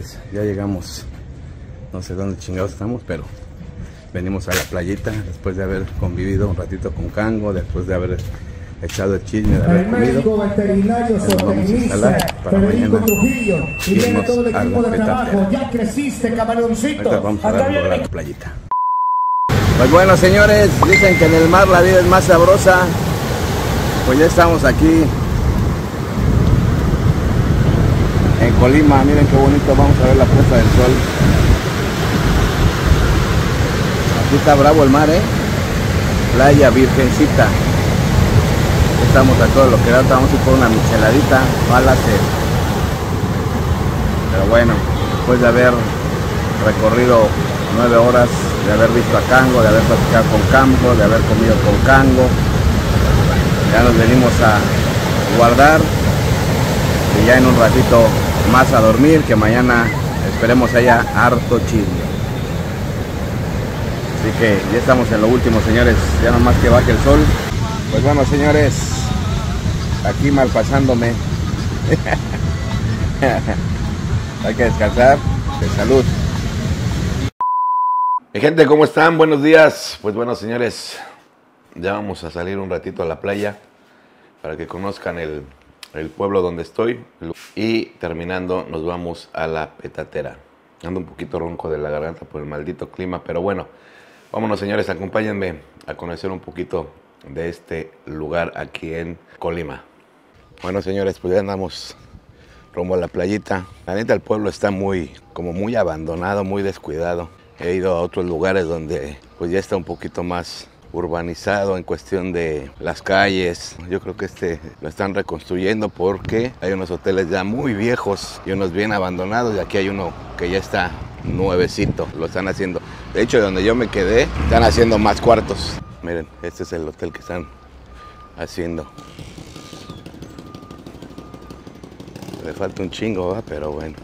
Señores, ya llegamos. No sé dónde chingados estamos, pero venimos a la playita después de haber convivido un ratito con Cango, después de haber echado el chisme, de haber El médico comido. veterinario para Federico mañana Trujillo y viene todo el a equipo de trabajo. Ya creciste, camaroncito. Vamos a dar la playita. Pues bueno, señores, dicen que en el mar la vida es más sabrosa. Pues ya estamos aquí en Colima. Miren qué bonito, vamos a ver la puesta del sol. Aquí está bravo el mar, ¿eh? Playa Virgencita. Estamos a todo lo que da, vamos a ir por una micheladita, se- Pero bueno, después de haber recorrido nueve horas, de haber visto a Cango, de haber platicado con Campo, de haber comido con Cango, ya nos venimos a guardar y ya en un ratito más a dormir, que mañana esperemos haya harto chisme. Así que ya estamos en lo último, señores, ya nomás que baje el sol. Pues bueno, señores, aquí mal pasándome. Hay que descansar. De salud. Mi gente, ¿cómo están? Buenos días. Pues bueno, señores, ya vamos a salir un ratito a la playa para que conozcan el, el pueblo donde estoy. Y terminando, nos vamos a la petatera. Ando un poquito ronco de la garganta por el maldito clima, pero bueno, vámonos, señores, acompáñenme a conocer un poquito de este lugar aquí en Colima. Bueno, señores, pues ya andamos rumbo a la playita. La neta, el pueblo está muy, como muy abandonado, muy descuidado. He ido a otros lugares donde pues ya está un poquito más urbanizado en cuestión de las calles. Yo creo que este lo están reconstruyendo porque hay unos hoteles ya muy viejos y unos bien abandonados y aquí hay uno que ya está nuevecito. Lo están haciendo. De hecho, donde yo me quedé, están haciendo más cuartos. Miren, este es el hotel que están haciendo. Le falta un chingo, ¿verdad? pero bueno.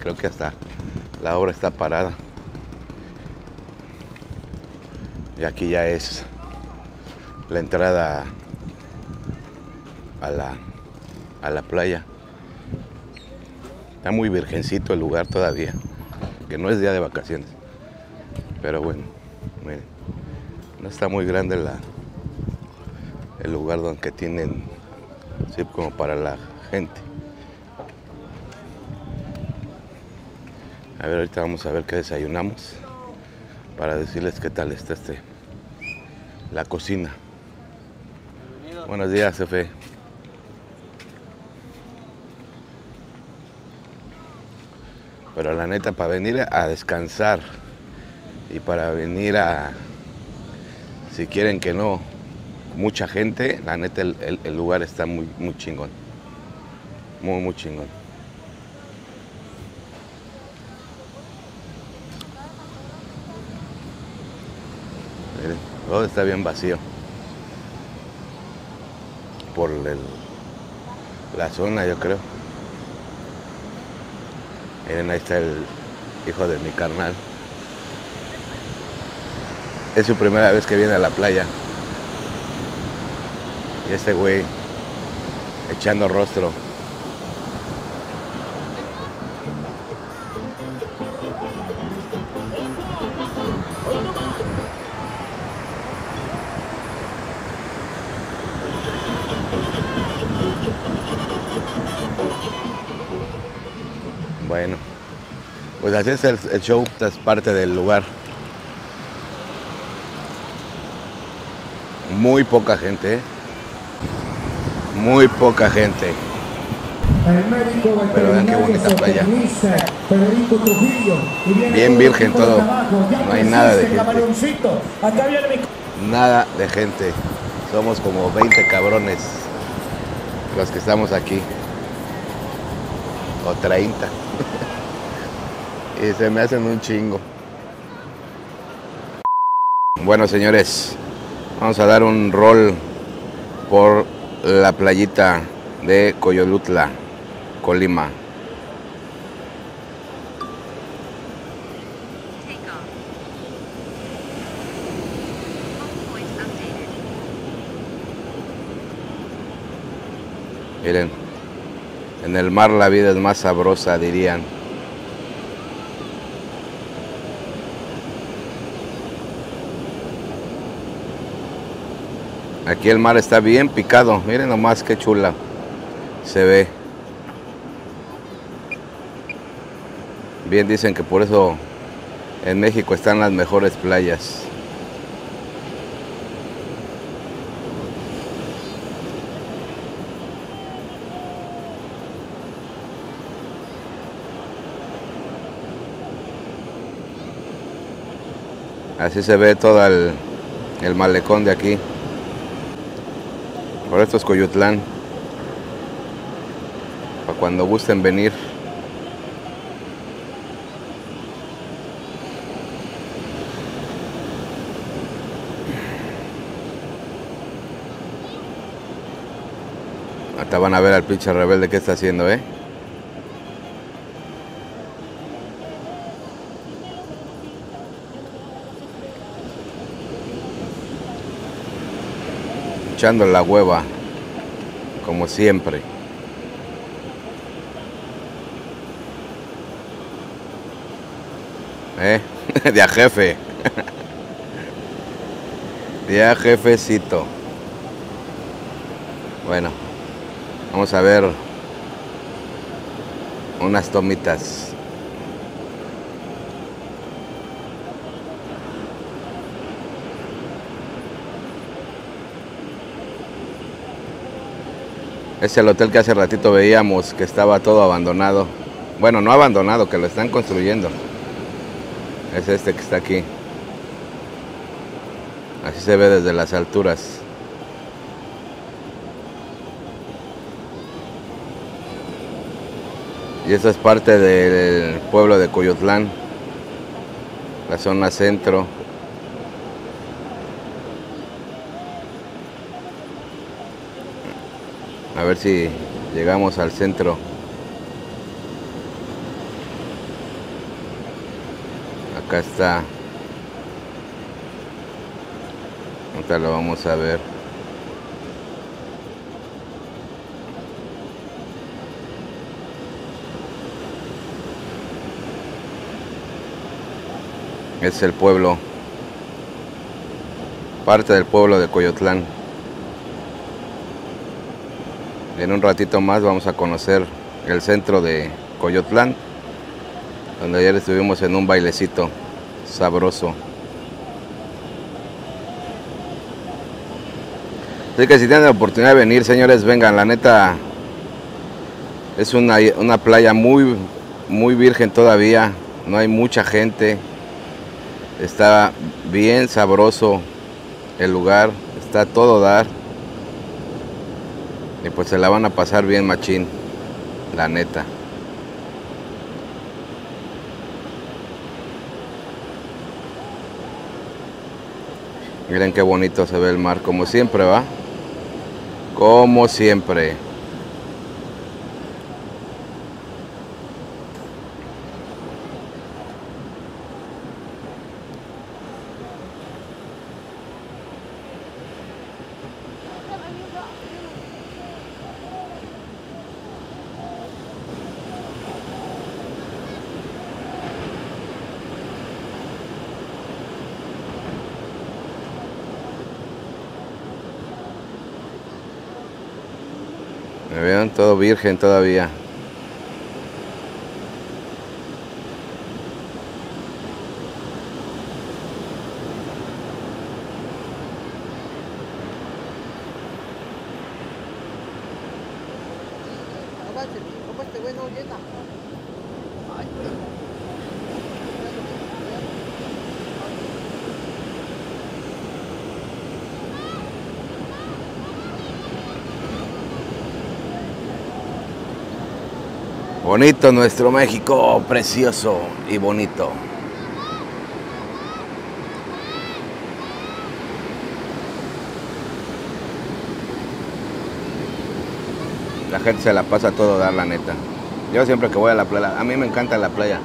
Creo que hasta la obra está parada. Y aquí ya es la entrada a la, a la playa. Está muy virgencito el lugar todavía, que no es día de vacaciones. Pero bueno, miren, no está muy grande la, el lugar donde tienen, sí, como para la gente. A ver, ahorita vamos a ver qué desayunamos para decirles qué tal está este la cocina. Buenos días, jefe. Pero la neta, para venir a descansar y para venir a, si quieren que no, mucha gente, la neta, el, el- el lugar está muy, muy chingón. Muy, muy chingón. Miren, todo está bien vacío. Por el- la zona, yo creo. Miren, ahí está el hijo de mi carnal. Es su primera vez que viene a la playa. Y este güey echando rostro. Pues así es el, el show, es parte del lugar. Muy poca gente, ¿eh? muy poca gente. Pero vean qué bonita playa. Bien virgen todo. No hay nada de gente. Nada de gente. Somos como 20 cabrones los que estamos aquí. O 30. Y se me hacen un chingo. Bueno, señores, vamos a dar un rol por la playita de Coyolutla, Colima. Miren, en el mar la vida es más sabrosa, dirían. Aquí el mar está bien picado. Miren nomás qué chula se ve. Bien dicen que por eso en México están las mejores playas. Así se ve todo el, malecón de aquí. Por esto es Coyotlán. Para cuando gusten venir. Hasta van a ver al pinche rebelde que está haciendo, ¿eh? Echando la hueva, como siempre. ¿Eh? De a jefe. De jefecito. Bueno, vamos a ver unas tomitas. Es el hotel que hace ratito veíamos que estaba todo abandonado. Bueno, no abandonado, que lo están construyendo. Es este que está aquí. Así se ve desde las alturas. Y esta es parte del pueblo de Coyotlán, la zona centro. A ver si llegamos al centro. Acá está. Ahorita lo vamos a ver. Es el pueblo, parte del pueblo de Coyotlán. En un ratito más vamos a conocer el centro de Coyotlán, donde ayer estuvimos en un bailecito sabroso. Así que si tienen la oportunidad de venir, señores, vengan. La neta es una, una playa muy, muy virgen todavía. No hay mucha gente. Está bien sabroso el lugar. Está todo dar. Y pues se la van a pasar bien machín, la neta. Miren qué bonito se ve el mar, como siempre, ¿va? Como siempre. Me vean todo virgen todavía. Bonito nuestro México, precioso y bonito. La gente se la pasa a todo dar, la neta. Yo siempre que voy a la playa, a mí me encanta la playa,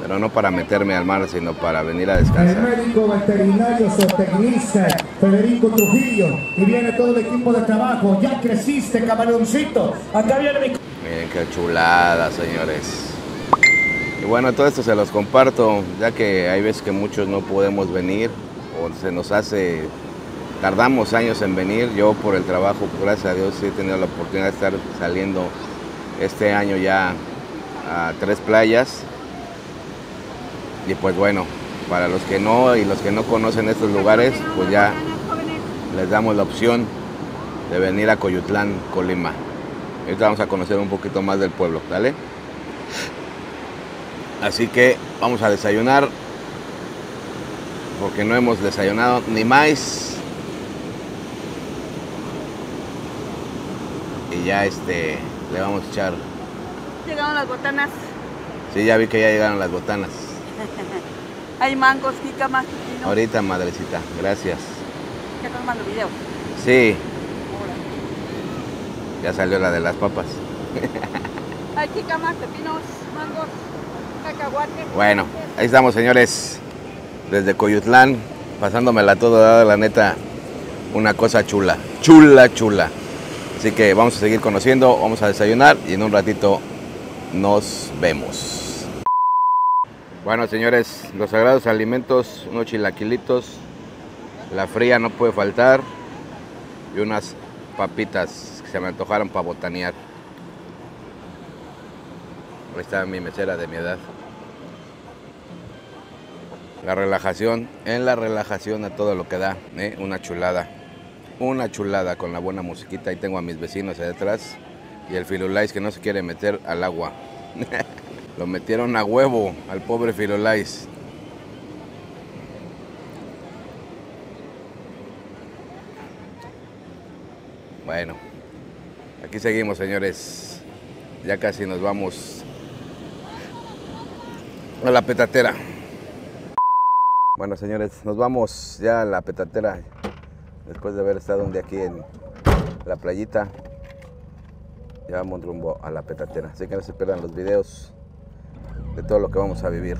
pero no para meterme al mar, sino para venir a El descansar. médico veterinario zootecnista Federico Trujillo. Y viene todo el equipo de trabajo. Ya creciste, camaleoncito. Acá viene mi Miren qué chulada, señores. Y bueno, todo esto se los comparto, ya que hay veces que muchos no podemos venir o se nos hace tardamos años en venir. Yo por el trabajo, gracias a Dios, he tenido la oportunidad de estar saliendo este año ya a tres playas. Y pues bueno, para los que no y los que no conocen estos lugares, pues ya les damos la opción de venir a Coyutlán, Colima. Ahorita vamos a conocer un poquito más del pueblo, ¿vale? Así que vamos a desayunar porque no hemos desayunado ni más. Y ya este le vamos a echar. Llegaron las botanas. Sí, ya vi que ya llegaron las botanas. Hay mangos, pepino. Ahorita, madrecita, gracias. ¿Qué estás tomando video? Sí, ya salió la de las papas. Pepinos, mangos, cacahuates. Bueno, ahí estamos, señores. Desde Coyutlán, pasándomela todo dada, la neta, una cosa chula. Chula, chula. Así que vamos a seguir conociendo, vamos a desayunar y en un ratito nos vemos. Bueno, señores, los sagrados alimentos, unos chilaquilitos, la fría no puede faltar y unas papitas que se me antojaron para botanear. Ahí está mi mesera de mi edad. La relajación, en la relajación a todo lo que da, ¿eh? una chulada. Una chulada con la buena musiquita. Ahí tengo a mis vecinos ahí detrás. Y el Filulais que no se quiere meter al agua. lo metieron a huevo al pobre Filulais. Bueno, aquí seguimos, señores. Ya casi nos vamos a la petatera. Bueno, señores, nos vamos ya a la petatera después de haber estado un día aquí en la playita. Ya vamos rumbo a la petatera. Así que no se pierdan los videos de todo lo que vamos a vivir.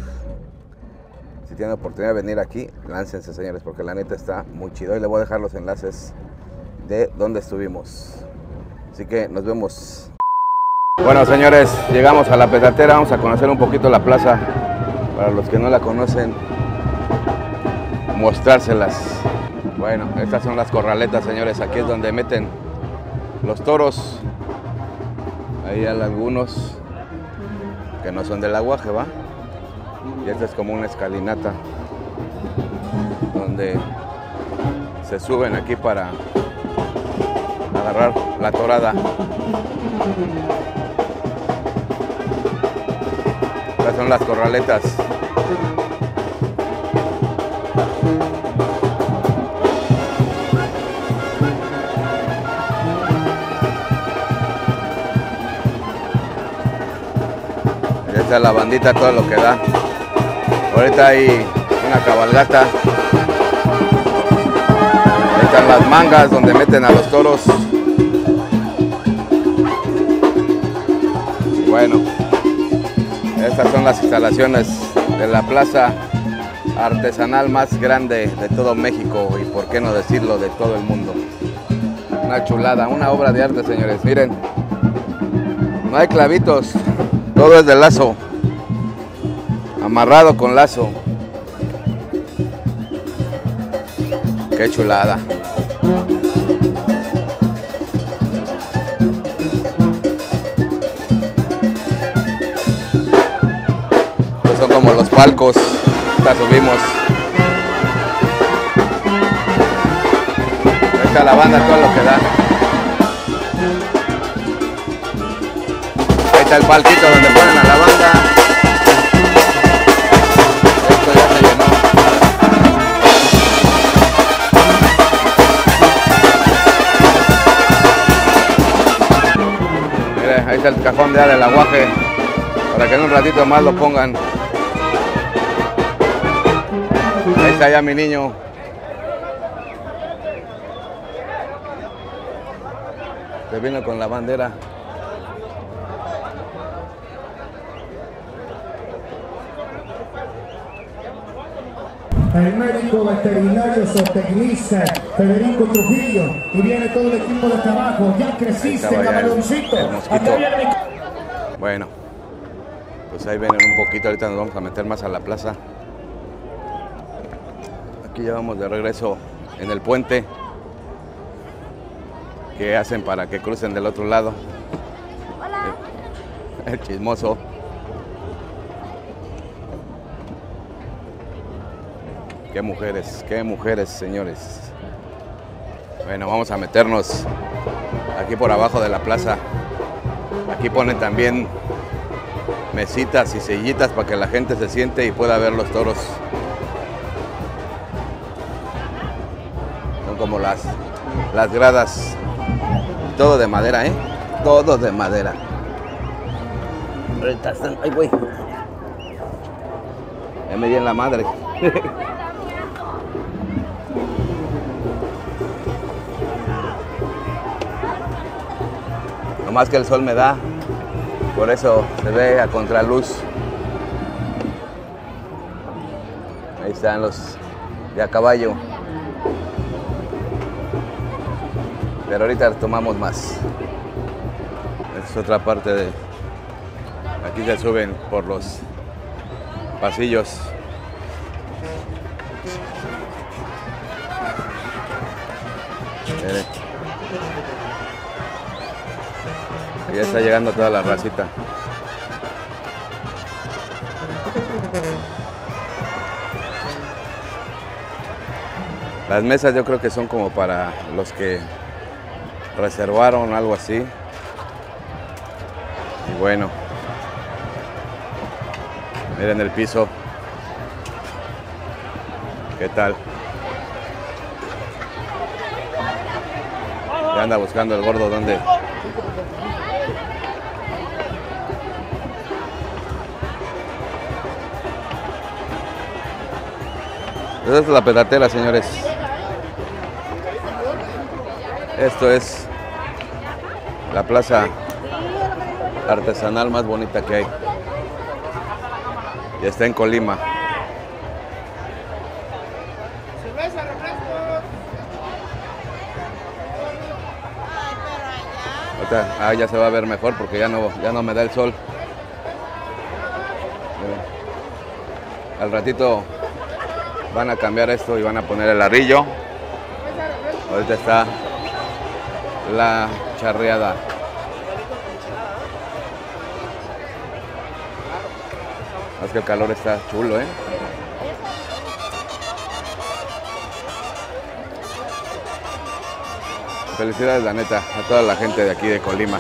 Si tienen oportunidad de venir aquí, láncense, señores, porque la neta está muy chido. Y le voy a dejar los enlaces de donde estuvimos. Así que nos vemos. Bueno, señores, llegamos a la petatera. Vamos a conocer un poquito la plaza. Para los que no la conocen, mostrárselas. Bueno, estas son las corraletas, señores. Aquí es donde meten los toros. Ahí hay algunos que no son del aguaje, ¿va? Y esta es como una escalinata donde se suben aquí para agarrar la torada. Estas son las corraletas. Ya está la bandita, todo lo que da. Ahorita hay una cabalgata. Ahí están las mangas donde meten a los toros. Bueno, estas son las instalaciones de la plaza artesanal más grande de todo México y por qué no decirlo de todo el mundo. Una chulada, una obra de arte, señores. Miren, no hay clavitos, todo es de lazo, amarrado con lazo. Qué chulada. Palcos. Ya subimos. Ahí está la banda, todo lo que da. Ahí está el palquito donde ponen la banda. Esto ya se llenó. Mire, ahí está el cajón de del aguaje. Para que en un ratito más lo pongan. Está ya mi niño. Se vino con la bandera. El médico veterinario zootecnista Federico Trujillo y viene todo el equipo de trabajo. Ya creciste, mi Bueno, pues ahí vienen un poquito. Ahorita nos vamos a meter más a la plaza. Aquí ya vamos de regreso en el puente. que hacen para que crucen del otro lado. El chismoso. Qué mujeres, qué mujeres, señores. Bueno, vamos a meternos aquí por abajo de la plaza. Aquí ponen también mesitas y sillitas para que la gente se siente y pueda ver los toros. Como las, las gradas. Todo de madera, ¿eh? Todo de madera. Ahorita están. Ay, güey. Ya me di en la madre. Nomás que el sol me da. Por eso se ve a contraluz. Ahí están los de a caballo. Pero ahorita tomamos más. Es otra parte de. Aquí se suben por los pasillos. Ya está llegando toda la racita. Las mesas yo creo que son como para los que reservaron algo así. Y bueno, miren el piso. ¿Qué tal? Ya anda buscando el gordo donde. Esa es la pedatera, señores. Esto es la plaza artesanal más bonita que hay. Y está en Colima. Ah, ya se va a ver mejor porque ya no, ya no me da el sol. Miren. Al ratito van a cambiar esto y van a poner el arrillo. Ahorita está la charreada. Es que el calor está chulo, ¿eh? Felicidades, la neta, a toda la gente de aquí de Colima.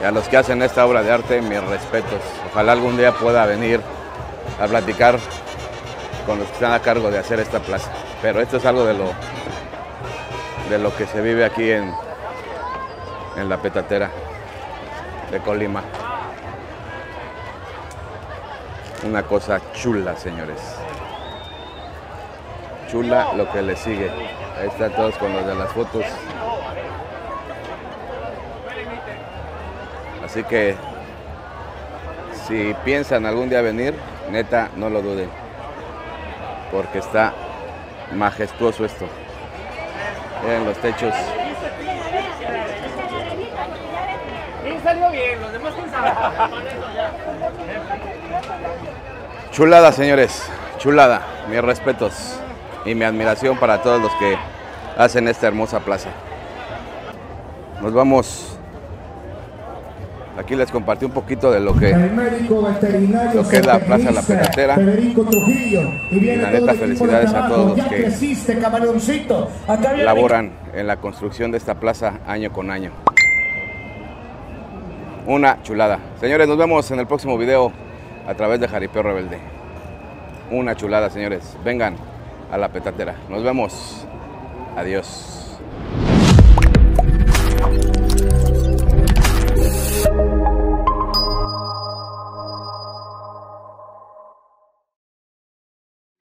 Y a los que hacen esta obra de arte, mis respetos. Ojalá algún día pueda venir a platicar con los que están a cargo de hacer esta plaza. Pero esto es algo de lo, de lo que se vive aquí en, en la petatera de Colima. Una cosa chula, señores. Chula lo que le sigue. Ahí están todos con los de las fotos. Así que si piensan algún día venir, neta, no lo duden. Porque está majestuoso esto. Miren los techos. Chulada, señores. Chulada. Mis respetos y mi admiración para todos los que hacen esta hermosa plaza. Nos vamos. Aquí les compartí un poquito de lo que lo que es la Plaza La Petatera. Y la neta, felicidades a todos los que laboran en la construcción de esta plaza año con año. Una chulada. Señores, nos vemos en el próximo video a través de Jaripeo Rebelde. Una chulada, señores. Vengan a la petatera. Nos vemos. Adiós.